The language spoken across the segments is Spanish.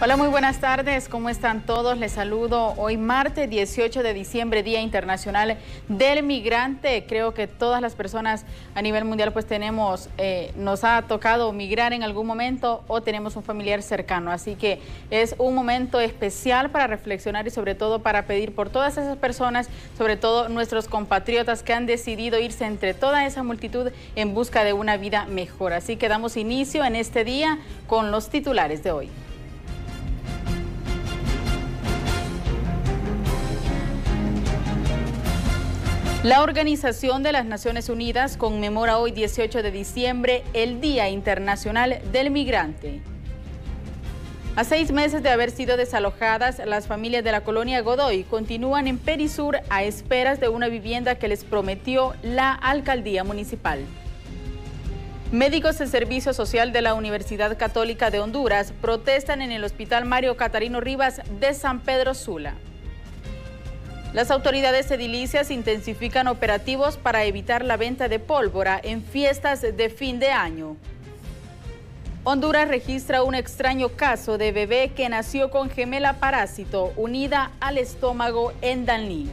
Hola, muy buenas tardes. ¿Cómo están todos? Les saludo hoy martes 18 de diciembre, Día Internacional del Migrante. Creo que todas las personas a nivel mundial pues tenemos, eh, nos ha tocado migrar en algún momento o tenemos un familiar cercano. Así que es un momento especial para reflexionar y sobre todo para pedir por todas esas personas, sobre todo nuestros compatriotas que han decidido irse entre toda esa multitud en busca de una vida mejor. Así que damos inicio en este día con los titulares de hoy. La Organización de las Naciones Unidas conmemora hoy 18 de diciembre el Día Internacional del Migrante. A seis meses de haber sido desalojadas, las familias de la colonia Godoy continúan en Perisur a esperas de una vivienda que les prometió la alcaldía municipal. Médicos de Servicio Social de la Universidad Católica de Honduras protestan en el Hospital Mario Catarino Rivas de San Pedro Sula. Las autoridades edilicias intensifican operativos para evitar la venta de pólvora en fiestas de fin de año. Honduras registra un extraño caso de bebé que nació con gemela parásito unida al estómago en Danlí.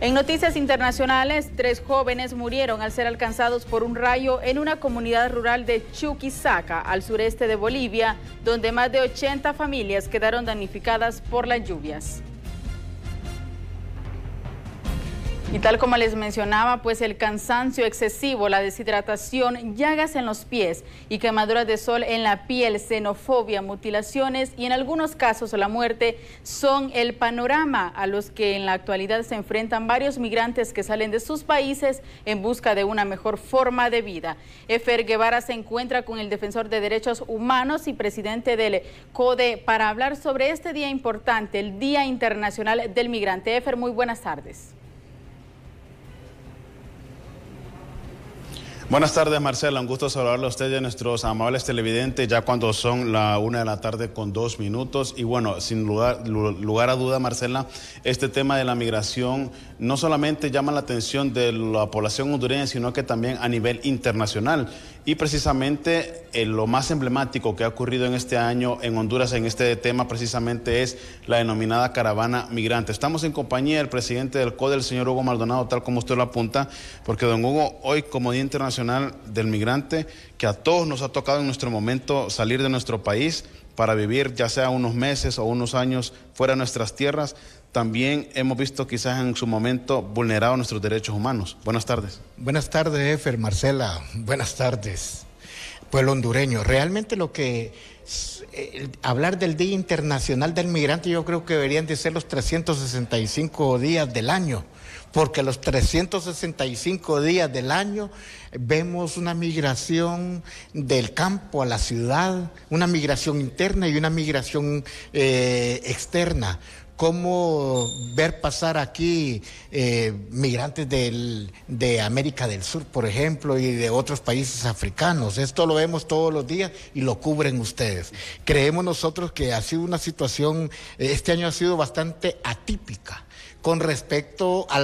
En noticias internacionales, tres jóvenes murieron al ser alcanzados por un rayo en una comunidad rural de Chuquisaca, al sureste de Bolivia, donde más de 80 familias quedaron damnificadas por las lluvias. Y tal como les mencionaba, pues el cansancio excesivo, la deshidratación, llagas en los pies y quemaduras de sol en la piel, xenofobia, mutilaciones y en algunos casos la muerte son el panorama a los que en la actualidad se enfrentan varios migrantes que salen de sus países en busca de una mejor forma de vida. Efer Guevara se encuentra con el defensor de derechos humanos y presidente del CODE para hablar sobre este día importante, el Día Internacional del Migrante. Efer, muy buenas tardes. Buenas tardes, Marcela. Un gusto saludarle a usted y a nuestros amables televidentes, ya cuando son la una de la tarde con dos minutos. Y bueno, sin lugar, lugar a duda, Marcela, este tema de la migración no solamente llama la atención de la población hondureña, sino que también a nivel internacional. Y precisamente eh, lo más emblemático que ha ocurrido en este año en Honduras en este tema precisamente es la denominada caravana migrante. Estamos en compañía del presidente del CODE, el señor Hugo Maldonado, tal como usted lo apunta, porque don Hugo, hoy como Día Internacional del Migrante, que a todos nos ha tocado en nuestro momento salir de nuestro país para vivir ya sea unos meses o unos años fuera de nuestras tierras, también hemos visto quizás en su momento vulnerados nuestros derechos humanos. Buenas tardes. Buenas tardes, Efer, Marcela. Buenas tardes, pueblo hondureño. Realmente lo que hablar del Día Internacional del Migrante yo creo que deberían de ser los 365 días del año, porque los 365 días del año vemos una migración del campo a la ciudad, una migración interna y una migración eh, externa cómo ver pasar aquí eh, migrantes de América del Sur, por ejemplo, y de otros países africanos. Esto lo vemos todos los días y lo cubren ustedes. Creemos nosotros que ha sido una situación, este año ha sido bastante atípica con respecto a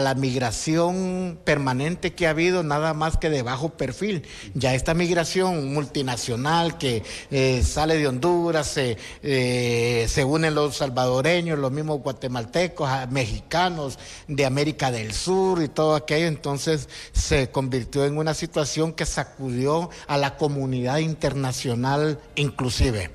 la, migración permanente que ha habido, nada más que de bajo perfil. Ya esta migración multinacional que eh, sale de Honduras, se, eh, se unen los salvadoreños, los mismos guatemaltecos, mexicanos de América del Sur y todo aquello, entonces se convirtió en una situación que sacudió a la comunidad internacional inclusive.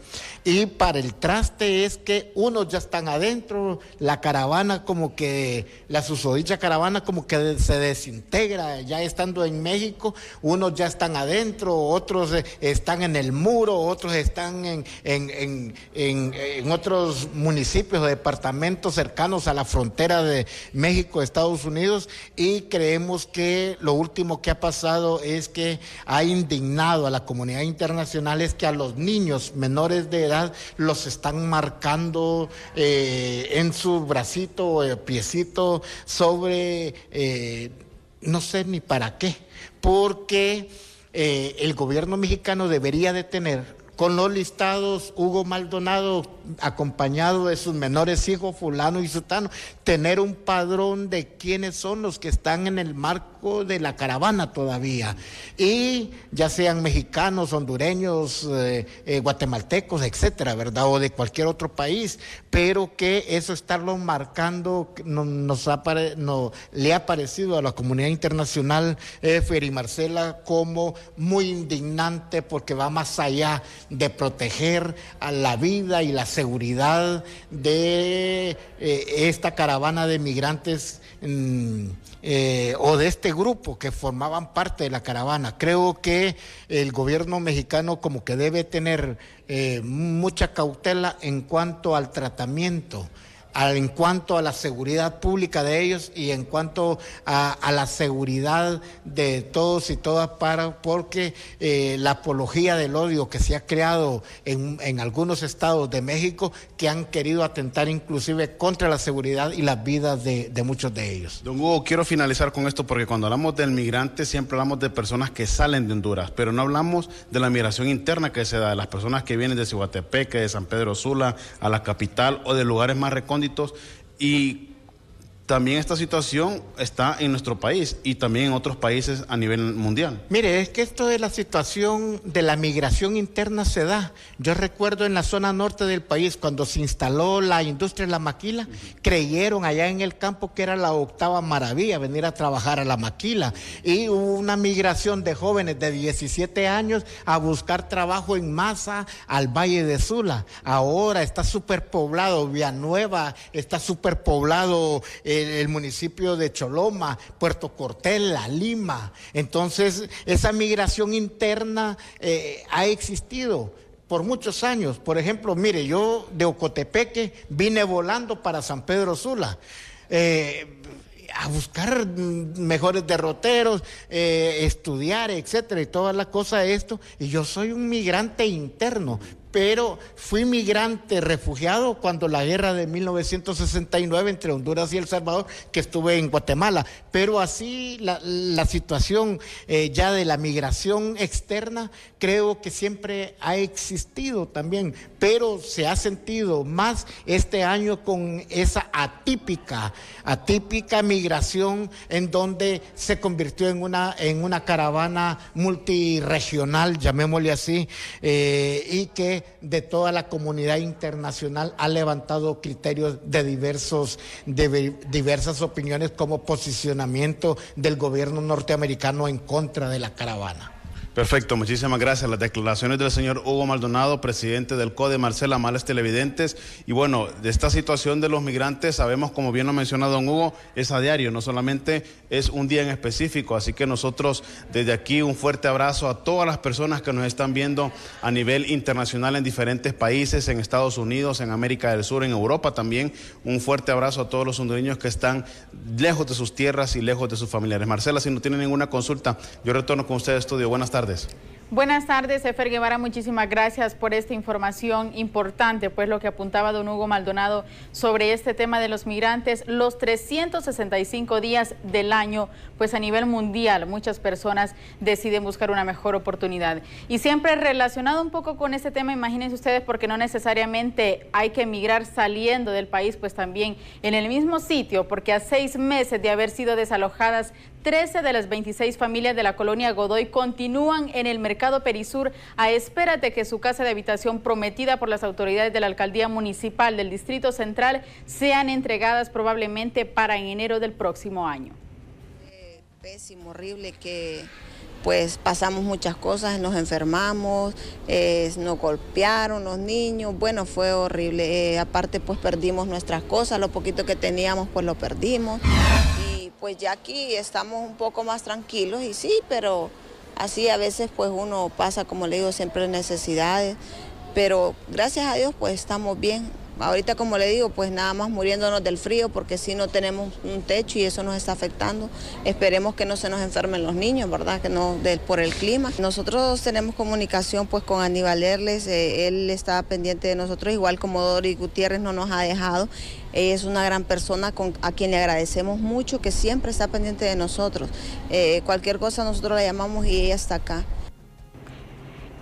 Y para el traste es que unos ya están adentro, la caravana como que, la susodicha caravana como que se desintegra, ya estando en México, unos ya están adentro, otros eh, están en el muro, otros están en, en, en, en otros municipios o departamentos cercanos a la frontera de México, Estados Unidos, y creemos que lo último que ha pasado es que ha indignado a la comunidad internacional es que a los niños menores de edad, los están marcando eh, en su bracito o eh, piecito sobre, eh, no sé ni para qué, porque el gobierno mexicano debería de tener con los listados Hugo Maldonado acompañado de sus menores hijos, fulano y sutano, tener un padrón de quiénes son los que están en el marco de la caravana todavía. Y ya sean mexicanos, hondureños, eh, eh, guatemaltecos, etcétera, ¿verdad? O de cualquier otro país, pero que eso estarlo marcando nos ha no, le ha parecido a la comunidad internacional, eh, Feri Marcela, como muy indignante porque va más allá de proteger a la vida y la seguridad de eh, esta caravana de migrantes mm, eh, o de este grupo que formaban parte de la caravana. Creo que el gobierno mexicano como que debe tener eh, mucha cautela en cuanto al tratamiento en cuanto a la seguridad pública de ellos y en cuanto a, la seguridad de todos y todas para porque eh, la apología del odio que se ha creado en, algunos estados de México que han querido atentar inclusive contra la seguridad y las vidas de, muchos de ellos. Don Hugo, quiero finalizar con esto porque cuando hablamos del migrante siempre hablamos de personas que salen de Honduras, pero no hablamos de la migración interna que se da, de las personas que vienen de Cihuatepeque, de San Pedro Sula, a la capital o de lugares más recónditos y también esta situación está en nuestro país y también en otros países a nivel mundial. Mire, es que esto de la situación de la migración interna se da. Yo recuerdo en la zona norte del país, cuando se instaló la industria de la maquila, creyeron allá en el campo que era la octava maravilla venir a trabajar a la maquila. Y hubo una migración de jóvenes de 17 años a buscar trabajo en masa al Valle de Sula. Ahora está superpoblado, Villanueva está superpoblado. Eh, el, municipio de Choloma, Puerto Cortés, La Lima. Entonces, esa migración interna eh, ha existido por muchos años. Por ejemplo, mire, yo de Ocotepeque vine volando para San Pedro Sula. Eh, a buscar mejores derroteros, eh, estudiar, etcétera, y todas las cosas de esto. Y yo soy un migrante interno, pero fui migrante, refugiado cuando la guerra de 1969 entre Honduras y El Salvador, que estuve en Guatemala. Pero así la, situación eh, ya de la migración externa creo que siempre ha existido también, pero se ha sentido más este año con esa atípica, atípica migración en donde se convirtió en una, en una caravana multiregional, llamémosle así, eh, y que de toda la comunidad internacional ha levantado criterios de diversos, de diversas opiniones como posicionamiento del gobierno norteamericano en contra de la caravana. Perfecto, muchísimas gracias. Las declaraciones del señor Hugo Maldonado, presidente del CODE, Marcela Males Televidentes. Y bueno, de esta situación de los migrantes, sabemos, como bien lo ha mencionado don Hugo, es a diario, no solamente es un día en específico. Así que nosotros, desde aquí, un fuerte abrazo a todas las personas que nos están viendo a nivel internacional en diferentes países, en Estados Unidos, en América del Sur, en Europa también. Un fuerte abrazo a todos los hondureños que están lejos de sus tierras y lejos de sus familiares. Marcela, si no tiene ninguna consulta, yo retorno con usted a estudio. Buenas tardes Buenas tardes, Efer Guevara. Muchísimas gracias por esta información importante, pues lo que apuntaba don Hugo Maldonado sobre este tema de los migrantes, los 365 días del año, pues a nivel mundial muchas personas deciden buscar una mejor oportunidad. Y siempre relacionado un poco con este tema, imagínense ustedes, porque no necesariamente hay que emigrar saliendo del país, pues también en el mismo sitio, porque a seis meses de haber sido desalojadas 13 de las 26 familias de la colonia Godoy continúan en el mercado Perisur a espera de que su casa de habitación prometida por las autoridades de la alcaldía municipal del Distrito Central sean entregadas probablemente para en enero del próximo año. Pésimo, horrible que pues pasamos muchas cosas, nos enfermamos, eh, nos golpearon los niños, bueno, fue horrible. Eh, aparte pues perdimos nuestras cosas, lo poquito que teníamos pues lo perdimos pues ya aquí estamos un poco más tranquilos y sí, pero así a veces pues uno pasa, como le digo, siempre necesidades, pero gracias a Dios pues estamos bien. Ahorita, como le digo, pues nada más muriéndonos del frío porque si no tenemos un techo y eso nos está afectando. Esperemos que no se nos enfermen los niños, ¿verdad? Que no por el clima. Nosotros tenemos comunicación pues con Aníbal Erles, eh, él está pendiente de nosotros, igual como Dori Gutiérrez no nos ha dejado. Ella es una gran persona a quien le agradecemos mucho, que siempre está pendiente de nosotros. Eh, cualquier cosa nosotros la llamamos y ella está acá.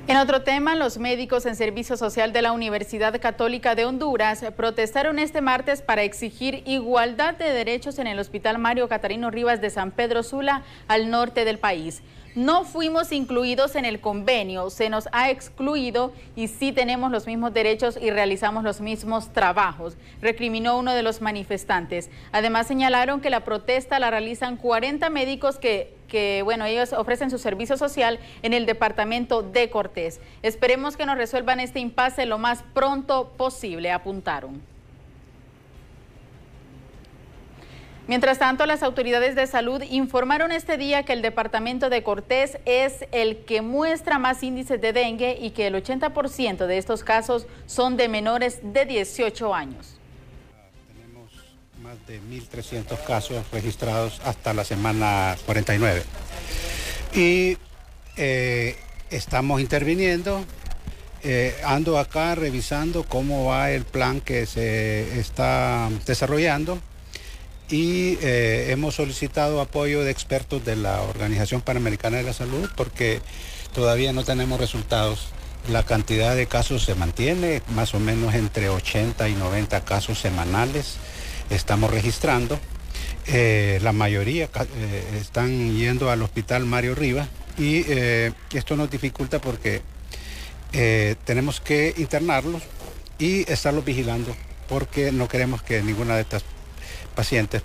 En otro tema, los médicos en servicio social de la Universidad Católica de Honduras protestaron este martes para exigir igualdad de derechos en el Hospital Mario Catarino Rivas de San Pedro Sula, al norte del país. No fuimos incluidos en el convenio, se nos ha excluido y sí tenemos los mismos derechos y realizamos los mismos trabajos, recriminó uno de los manifestantes. Además señalaron que la protesta la realizan 40 médicos que que, bueno, ellos ofrecen su servicio social en el departamento de Cortés. Esperemos que nos resuelvan este impasse lo más pronto posible, apuntaron. Mientras tanto, las autoridades de salud informaron este día que el departamento de Cortés es el que muestra más índices de dengue y que el 80% de estos casos son de menores de 18 años de 1.300 casos registrados hasta la semana 49. Y eh, estamos interviniendo. Eh, ando acá revisando cómo va el plan que se está desarrollando y eh, hemos solicitado apoyo de expertos de la Organización Panamericana de la Salud porque todavía no tenemos resultados. La cantidad de casos se mantiene más o menos entre 80 y 90 casos semanales estamos registrando. Eh, la mayoría eh, están yendo al hospital Mario Rivas y eh, esto nos dificulta porque tenemos que internarlos y estarlos vigilando porque no queremos que ninguna de estas pacientes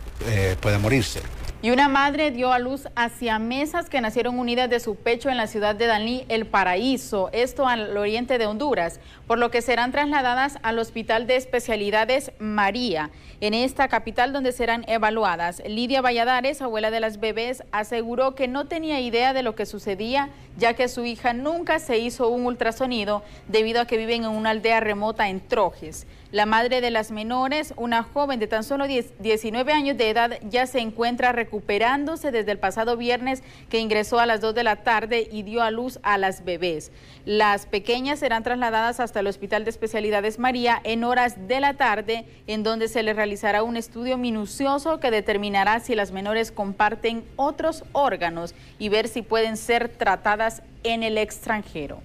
pueda morirse. Y una madre dio a luz hacia mesas que nacieron unidas de su pecho en la ciudad de Danlí, El Paraíso, esto al oriente de Honduras, por lo que serán trasladadas al Hospital de Especialidades María, en esta capital donde serán evaluadas. Lidia Valladares, abuela de las bebés, aseguró que no tenía idea de lo que sucedía, ya que su hija nunca se hizo un ultrasonido debido a que viven en una aldea remota en Trojes. La madre de las menores, una joven de tan solo 19 años de edad, ya se encuentra recuperándose desde el pasado viernes que ingresó a las 2 de la tarde y dio a luz a las bebés. Las pequeñas serán trasladadas hasta el Hospital de Especialidades María en horas de la tarde, en donde se les realizará un estudio minucioso que determinará si las menores comparten otros órganos y ver si pueden ser tratadas en el extranjero.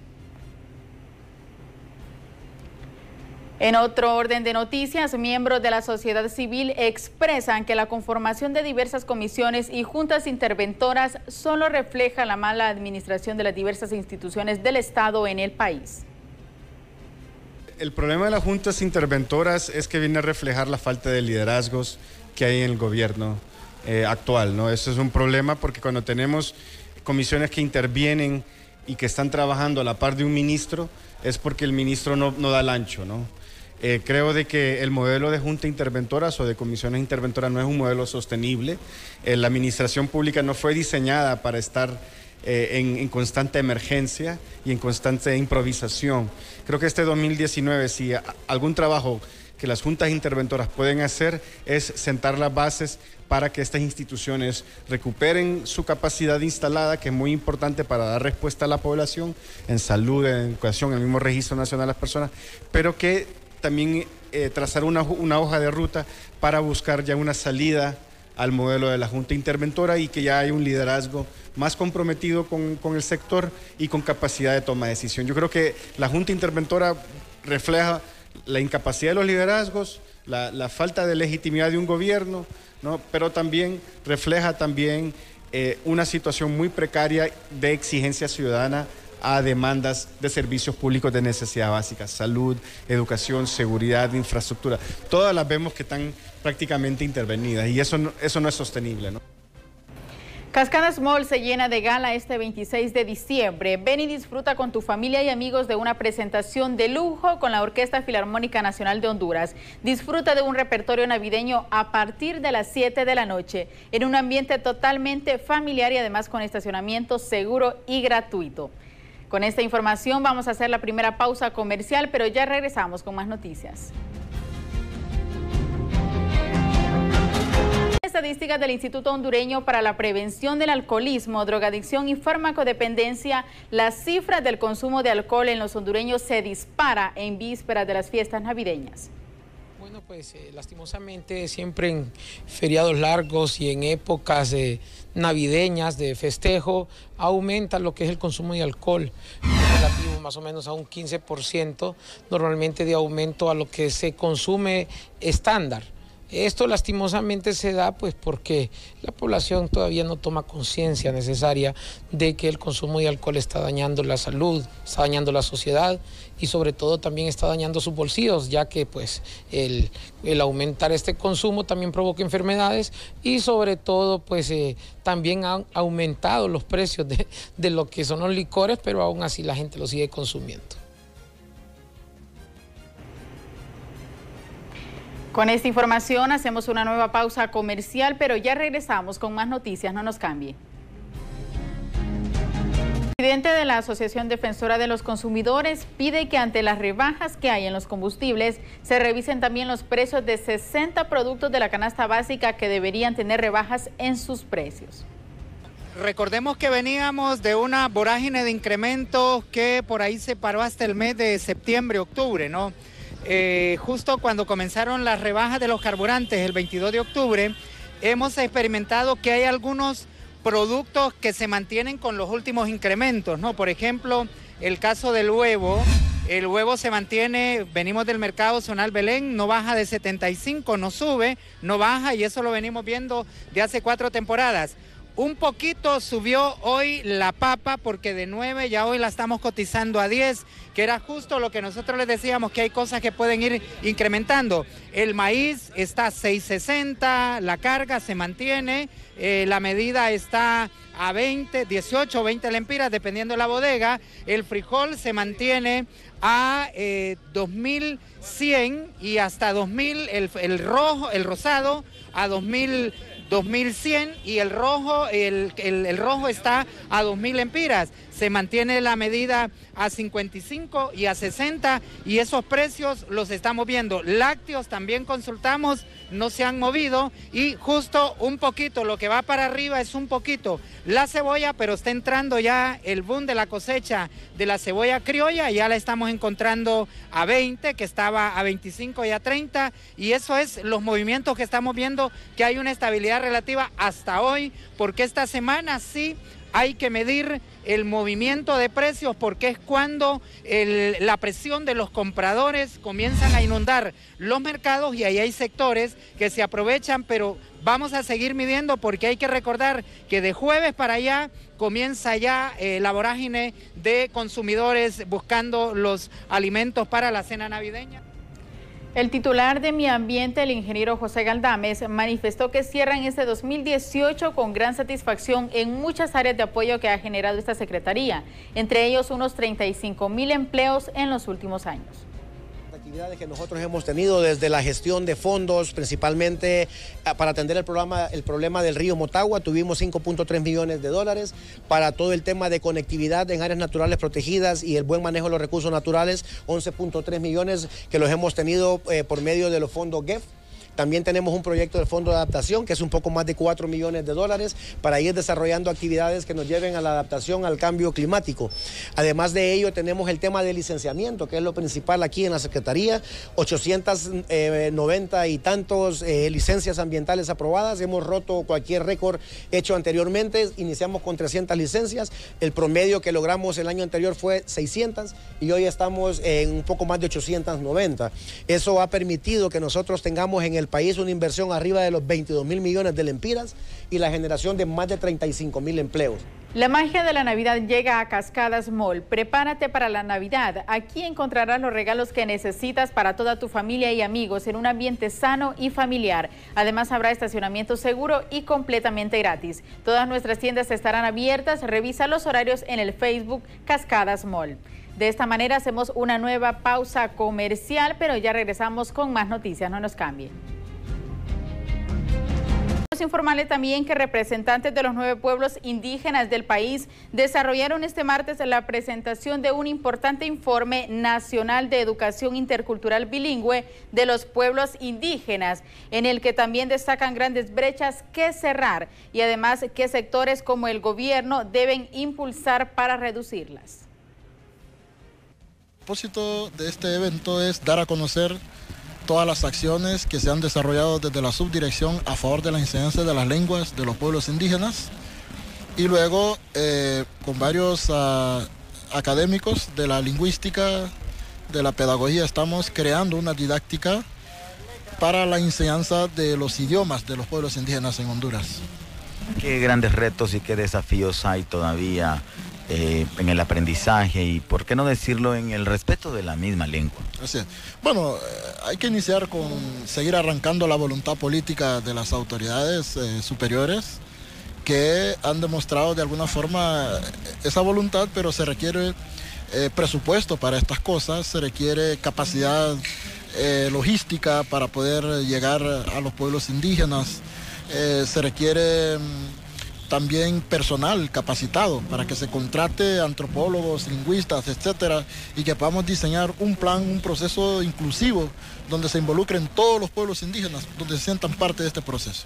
En otro orden de noticias, miembros de la sociedad civil expresan que la conformación de diversas comisiones y juntas interventoras solo refleja la mala administración de las diversas instituciones del Estado en el país. El problema de las juntas interventoras es que viene a reflejar la falta de liderazgos que hay en el gobierno eh, actual. ¿no? Eso es un problema porque cuando tenemos comisiones que intervienen y que están trabajando a la par de un ministro, es porque el ministro no, da el ancho. ¿no? Eh, creo de que el modelo de junta interventoras o de comisiones interventoras no es un modelo sostenible. Eh, la administración pública no fue diseñada para estar eh, en, constante emergencia y en constante improvisación. Creo que este 2019, si algún trabajo que las juntas interventoras pueden hacer es sentar las bases para que estas instituciones recuperen su capacidad instalada, que es muy importante para dar respuesta a la población en salud, en educación, en el mismo registro nacional de las personas, pero que también eh, trazar una, hoja de ruta para buscar ya una salida al modelo de la Junta Interventora y que ya hay un liderazgo más comprometido con, el sector y con capacidad de toma de decisión. Yo creo que la Junta Interventora refleja la incapacidad de los liderazgos, la, falta de legitimidad de un gobierno, ¿no? pero también refleja también eh, una situación muy precaria de exigencia ciudadana a demandas de servicios públicos de necesidad básica, salud, educación, seguridad, infraestructura. Todas las vemos que están prácticamente intervenidas y eso no, eso no es sostenible. ¿no? Cascadas Mall se llena de gala este 26 de diciembre. Ven y disfruta con tu familia y amigos de una presentación de lujo con la Orquesta Filarmónica Nacional de Honduras. Disfruta de un repertorio navideño a partir de las 7 de la noche en un ambiente totalmente familiar y además con estacionamiento seguro y gratuito. Con esta información vamos a hacer la primera pausa comercial, pero ya regresamos con más noticias. Estadísticas del Instituto Hondureño para la Prevención del Alcoholismo, Drogadicción y Farmacodependencia, las cifras del consumo de alcohol en los hondureños se dispara en vísperas de las fiestas navideñas. Pues eh, lastimosamente siempre en feriados largos y en épocas navideñas de festejo aumenta lo que es el consumo de alcohol. relativo más o menos a un 15% normalmente de aumento a lo que se consume estándar. Esto lastimosamente se da pues porque la población todavía no toma conciencia necesaria de que el consumo de alcohol está dañando la salud, está dañando la sociedad y sobre todo también está dañando sus bolsillos, ya que pues el, aumentar este consumo también provoca enfermedades y sobre todo pues eh, también han aumentado los precios de, de lo que son los licores, pero aún así la gente lo sigue consumiendo. Con esta información hacemos una nueva pausa comercial, pero ya regresamos con más noticias, no nos cambie. El presidente de la Asociación Defensora de los Consumidores pide que ante las rebajas que hay en los combustibles se revisen también los precios de 60 productos de la canasta básica que deberían tener rebajas en sus precios. Recordemos que veníamos de una vorágine de incrementos que por ahí se paró hasta el mes de septiembre, octubre, ¿no? Eh, justo cuando comenzaron las rebajas de los carburantes el 22 de octubre, hemos experimentado que hay algunos productos que se mantienen con los últimos incrementos, ¿no? Por ejemplo, el caso del huevo, el huevo se mantiene, venimos del mercado zonal Belén, no baja de 75, no sube, no baja y eso lo venimos viendo de hace cuatro temporadas. Un poquito subió hoy la papa porque de 9 ya hoy la estamos cotizando a 10, que era justo lo que nosotros les decíamos que hay cosas que pueden ir incrementando. El maíz está a 6.60, la carga se mantiene, eh, la medida está a 20, 18 o 20 lempiras dependiendo de la bodega. El frijol se mantiene a 2.100 eh, y hasta 2.000 el, el rojo, el rosado a 2.000 2100 y el rojo, el, el, rojo está a 2000 empiras. Se mantiene la medida a 55 y a 60 y esos precios los estamos viendo. Lácteos también consultamos, no se han movido y justo un poquito, lo que va para arriba es un poquito la cebolla, pero está entrando ya el boom de la cosecha de la cebolla criolla, ya la estamos encontrando a 20, que estaba a 25 y a 30 y eso es los movimientos que estamos viendo, que hay una estabilidad relativa hasta hoy, porque esta semana sí hay que medir el movimiento de precios porque es cuando la presión de los compradores comienzan a inundar los mercados y ahí hay sectores que se aprovechan, pero vamos a seguir midiendo porque hay que recordar que de jueves para allá comienza ya eh, la vorágine de consumidores buscando los alimentos para la cena navideña. El titular de Mi Ambiente, el ingeniero José Galdames, manifestó que cierran este 2018 con gran satisfacción en muchas áreas de apoyo que ha generado esta Secretaría, entre ellos unos 35 mil empleos en los últimos años que nosotros hemos tenido desde la gestión de fondos, principalmente ah, para atender el, problema del río Motagua, tuvimos 5.3 millones de dólares para todo el tema de conectividad en áreas naturales protegidas y el buen manejo de los recursos naturales, 11.3 millones que los hemos tenido eh, por medio de los fondos GEF. También tenemos un proyecto del Fondo de Adaptación que es un poco más de 4 millones de dólares para ir desarrollando actividades que nos lleven a la adaptación al cambio climático. Además de ello, tenemos el tema de licenciamiento, que es lo principal aquí en la Secretaría. 890 y tantos eh, licencias ambientales aprobadas. Hemos roto cualquier récord hecho anteriormente. Iniciamos con 300 licencias. El promedio que logramos el año anterior fue 600 y hoy estamos en un poco más de 890. Eso ha permitido que nosotros tengamos en el el país una inversión arriba de los 22 mil millones de lempiras y la generación de más de 35 mil empleos. La magia de la Navidad llega a Cascadas Mall. Prepárate para la Navidad. Aquí encontrarás los regalos que necesitas para toda tu familia y amigos en un ambiente sano y familiar. Además habrá estacionamiento seguro y completamente gratis. Todas nuestras tiendas estarán abiertas. Revisa los horarios en el Facebook Cascadas Mall. De esta manera hacemos una nueva pausa comercial, pero ya regresamos con más noticias. No nos cambien informarle también que representantes de los nueve pueblos indígenas del país desarrollaron este martes la presentación de un importante informe nacional de educación intercultural bilingüe de los pueblos indígenas, en el que también destacan grandes brechas que cerrar y además qué sectores como el gobierno deben impulsar para reducirlas. El propósito de este evento es dar a conocer todas las acciones que se han desarrollado desde la subdirección a favor de la incidencia de las lenguas de los pueblos indígenas y luego eh, con varios ah, académicos de la lingüística, de la pedagogía, estamos creando una didáctica para la enseñanza de los idiomas de los pueblos indígenas en Honduras. ¿Qué grandes retos y qué desafíos hay todavía eh, en el aprendizaje y, por qué no decirlo, en el respeto de la misma lengua? Así es. Bueno, eh, hay que iniciar con seguir arrancando la voluntad política de las autoridades eh, superiores que han demostrado de alguna forma esa voluntad, pero se requiere presupuesto para estas cosas, se requiere capacidad logística para poder llegar a los pueblos indígenas, se requiere mm, también personal capacitado para que se contrate antropólogos, lingüistas, etcétera, y que podamos diseñar un plan, un proceso inclusivo donde se involucren todos los pueblos indígenas, donde se sientan parte de este proceso.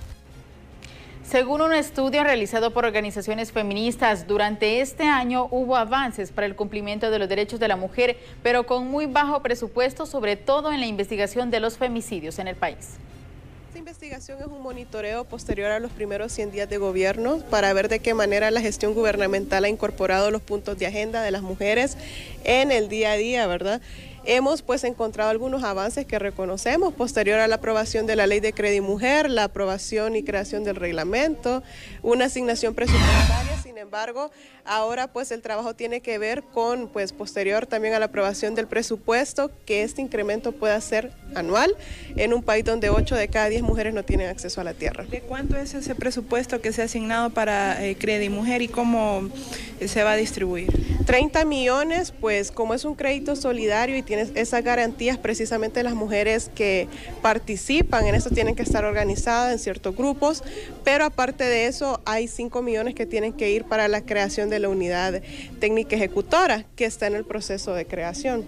Según un estudio realizado por organizaciones feministas, durante este año hubo avances para el cumplimiento de los derechos de la mujer, pero con muy bajo presupuesto, sobre todo en la investigación de los femicidios en el país. Esta investigación es un monitoreo posterior a los primeros 100 días de gobierno para ver de qué manera la gestión gubernamental ha incorporado los puntos de agenda de las mujeres en el día a día, ¿verdad? Hemos pues encontrado algunos avances que reconocemos posterior a la aprobación de la ley de crédito mujer, la aprobación y creación del reglamento, una asignación presupuestaria, sin embargo, ahora pues el trabajo tiene que ver con pues posterior también a la aprobación del presupuesto, que este incremento pueda ser anual en un país donde 8 de cada 10 mujeres no tienen acceso a la tierra. ¿De cuánto es ese presupuesto que se ha asignado para eh, crédito mujer y cómo eh, se va a distribuir? 30 millones, pues como es un crédito solidario y tiene esas garantías precisamente las mujeres que participan en eso tienen que estar organizadas en ciertos grupos, pero aparte de eso hay 5 millones que tienen que ir para la creación de la unidad técnica ejecutora que está en el proceso de creación.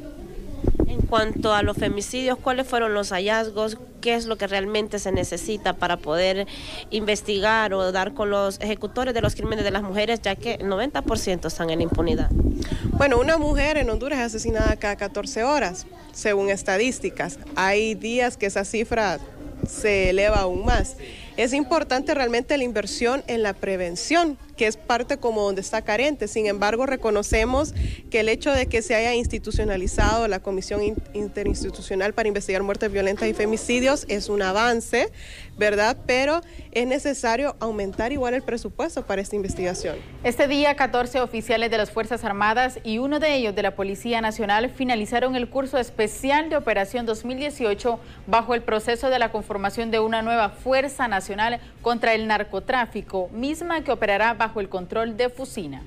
En cuanto a los femicidios, ¿cuáles fueron los hallazgos? ¿Qué es lo que realmente se necesita para poder investigar o dar con los ejecutores de los crímenes de las mujeres, ya que el 90% están en impunidad? Bueno, una mujer en Honduras es asesinada cada 14 horas, según estadísticas. Hay días que esa cifra se eleva aún más. Es importante realmente la inversión en la prevención, que es parte como donde está carente. Sin embargo, reconocemos que el hecho de que se haya institucionalizado la Comisión Interinstitucional para investigar muertes violentas y femicidios es un avance, ¿verdad? Pero es necesario aumentar igual el presupuesto para esta investigación. Este día, 14 oficiales de las Fuerzas Armadas y uno de ellos de la Policía Nacional finalizaron el curso especial de Operación 2018 bajo el proceso de la conformación de una nueva Fuerza Nacional contra el Narcotráfico, misma que operará bajo el control de Fusina.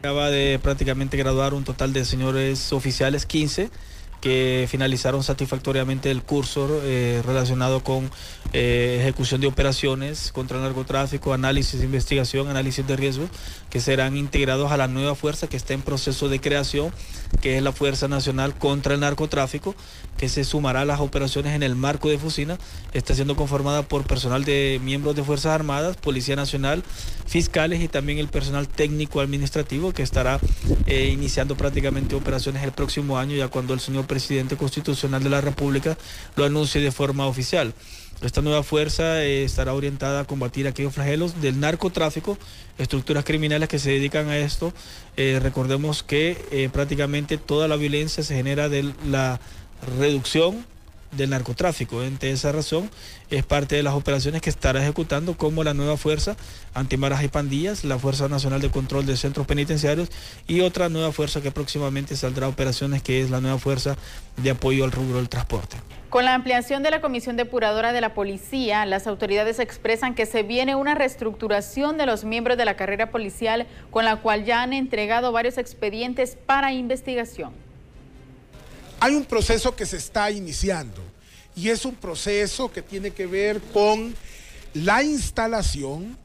Acaba de prácticamente graduar un total de señores oficiales, 15, que finalizaron satisfactoriamente el curso eh, relacionado con eh, ejecución de operaciones contra el narcotráfico, análisis, investigación, análisis de riesgo, que serán integrados a la nueva fuerza que está en proceso de creación, que es la Fuerza Nacional contra el Narcotráfico, que se sumará a las operaciones en el marco de Fusina. Está siendo conformada por personal de miembros de Fuerzas Armadas, Policía Nacional, fiscales y también el personal técnico administrativo que estará eh, iniciando prácticamente operaciones el próximo año, ya cuando el señor presidente constitucional de la República lo anuncie de forma oficial. Esta nueva fuerza eh, estará orientada a combatir aquellos flagelos del narcotráfico, estructuras criminales que se dedican a esto. Eh, recordemos que eh, prácticamente toda la violencia se genera de la reducción del narcotráfico. Entre esa razón es parte de las operaciones que estará ejecutando como la nueva fuerza antimaras y pandillas, la Fuerza Nacional de Control de Centros Penitenciarios y otra nueva fuerza que próximamente saldrá a operaciones que es la nueva fuerza de apoyo al rubro del transporte. Con la ampliación de la Comisión Depuradora de la Policía, las autoridades expresan que se viene una reestructuración de los miembros de la carrera policial con la cual ya han entregado varios expedientes para investigación. Hay un proceso que se está iniciando y es un proceso que tiene que ver con la instalación,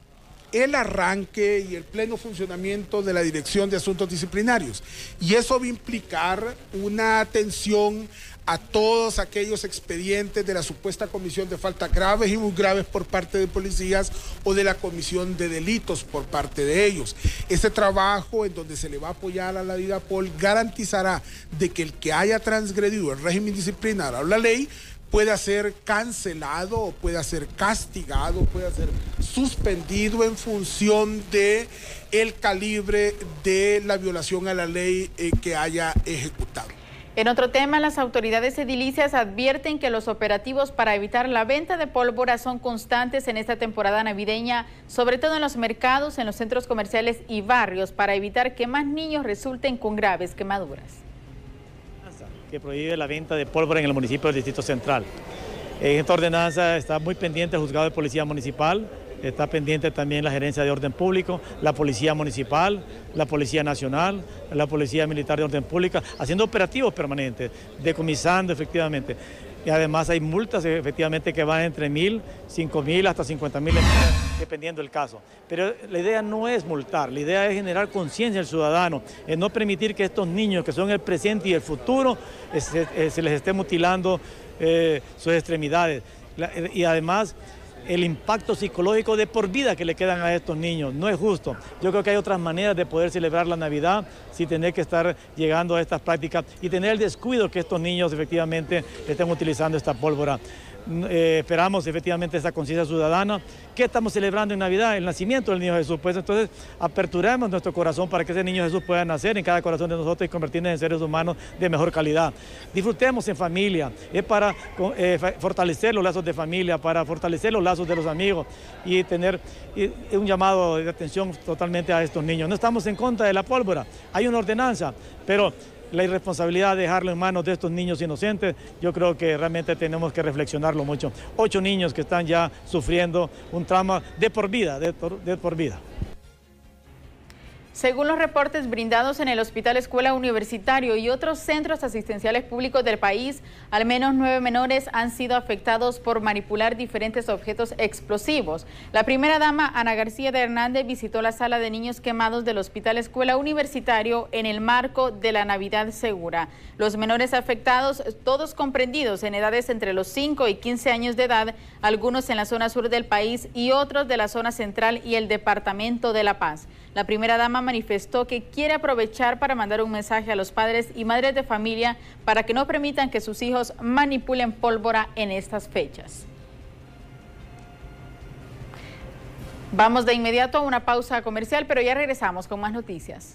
el arranque y el pleno funcionamiento de la Dirección de Asuntos Disciplinarios. Y eso va a implicar una atención a todos aquellos expedientes de la supuesta comisión de faltas graves y muy graves por parte de policías o de la comisión de delitos por parte de ellos. Ese trabajo en donde se le va a apoyar a la DIDAPOL garantizará de que el que haya transgredido el régimen disciplinario o la ley pueda ser cancelado o pueda ser castigado, pueda ser suspendido en función de el calibre de la violación a la ley eh, que haya ejecutado. En otro tema, las autoridades edilicias advierten que los operativos para evitar la venta de pólvora son constantes en esta temporada navideña, sobre todo en los mercados, en los centros comerciales y barrios, para evitar que más niños resulten con graves quemaduras. Que prohíbe la venta de pólvora en el municipio del Distrito Central. En esta ordenanza está muy pendiente el juzgado de policía municipal, Está pendiente también la Gerencia de Orden Público, la Policía Municipal, la Policía Nacional, la Policía Militar de Orden Pública, haciendo operativos permanentes, decomisando efectivamente. Y además hay multas efectivamente que van entre mil, cinco mil hasta 50 mil, dependiendo del caso. Pero la idea no es multar, la idea es generar conciencia al ciudadano, es no permitir que estos niños que son el presente y el futuro eh, eh, se, les esté mutilando eh, sus extremidades. y además el impacto psicológico de por vida que le quedan a estos niños. No es justo. Yo creo que hay otras maneras de poder celebrar la Navidad sin tener que estar llegando a estas prácticas y tener el descuido que estos niños efectivamente estén utilizando esta pólvora. Eh, esperamos efectivamente esa conciencia ciudadana. ¿Qué estamos celebrando en Navidad? El nacimiento del niño Jesús. Pues entonces aperturemos nuestro corazón para que ese niño Jesús pueda nacer en cada corazón de nosotros y convertirnos en seres humanos de mejor calidad. Disfrutemos en familia, es para eh, fortalecer los lazos de familia, para fortalecer los lazos de los amigos y tener un llamado de atención totalmente a estos niños. No estamos en contra de la pólvora, hay una ordenanza, pero la irresponsabilidad de dejarlo en manos de estos niños inocentes, yo creo que realmente tenemos que reflexionarlo mucho. Ocho niños que están ya sufriendo un trauma de por vida, de por, vida. Según los reportes brindados en el Hospital Escuela Universitario y otros centros asistenciales públicos del país, al menos nueve menores han sido afectados por manipular diferentes objetos explosivos. La primera dama, Ana García de Hernández, visitó la sala de niños quemados del Hospital Escuela Universitario en el marco de la Navidad Segura. Los menores afectados, todos comprendidos en edades entre los 5 y 15 años de edad, algunos en la zona sur del país y otros de la zona central y el Departamento de La Paz. La primera dama manifestó que quiere aprovechar para mandar un mensaje a los padres y madres de familia para que no permitan que sus hijos manipulen pólvora en estas fechas. Vamos de inmediato a una pausa comercial, pero ya regresamos con más noticias.